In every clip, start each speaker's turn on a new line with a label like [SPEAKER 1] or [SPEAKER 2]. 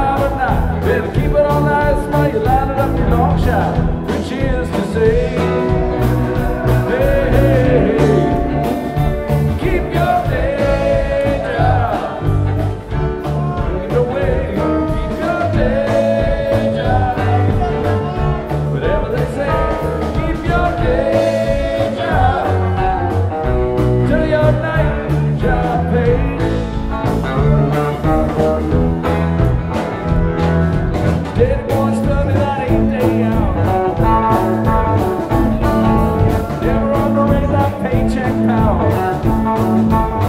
[SPEAKER 1] out or not. Better keep it all ice while you line it up your long shot. Oh.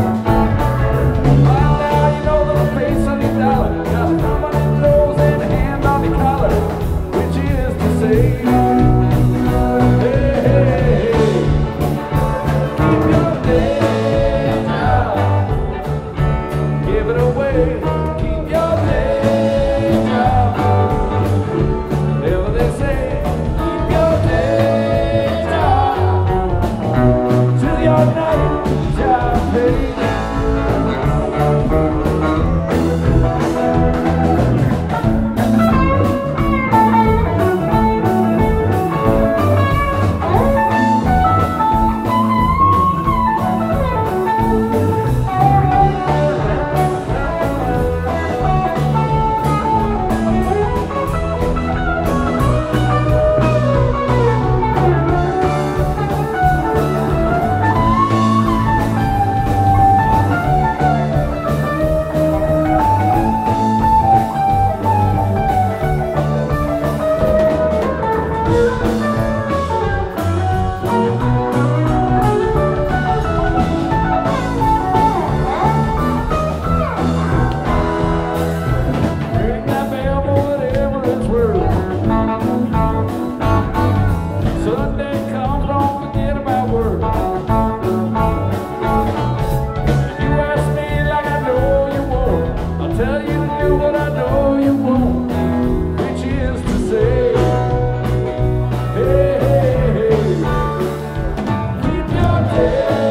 [SPEAKER 1] Yeah.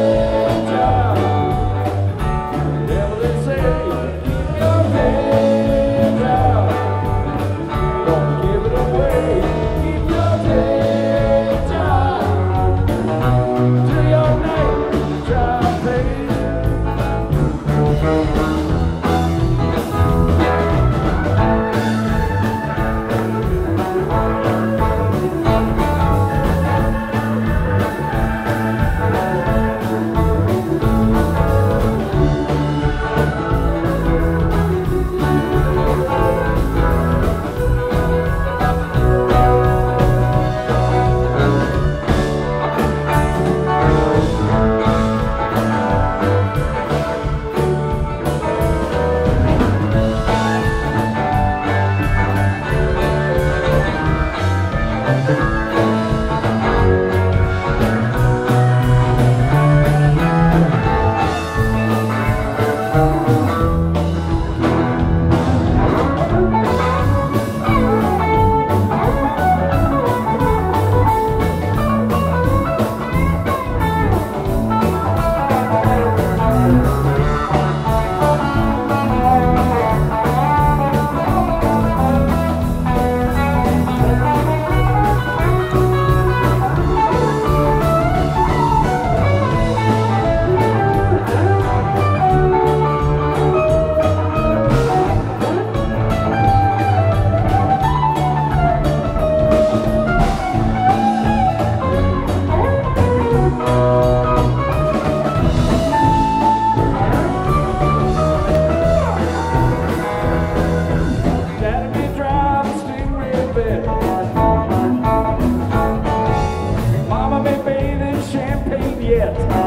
[SPEAKER 1] Yet.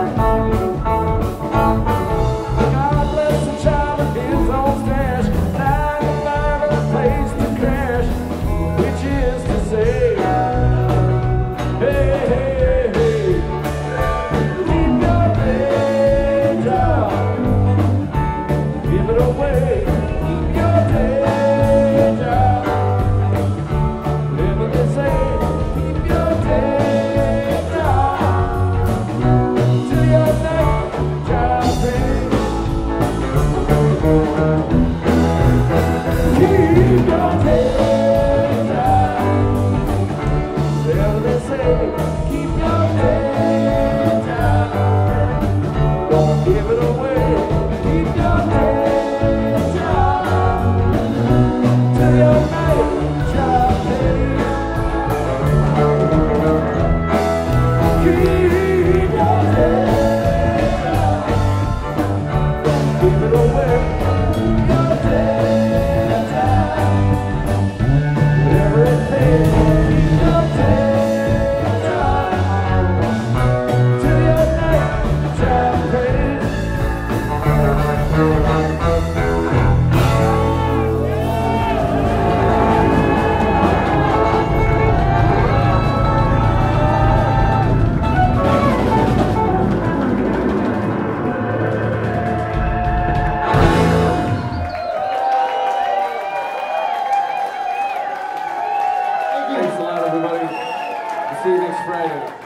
[SPEAKER 1] Friday.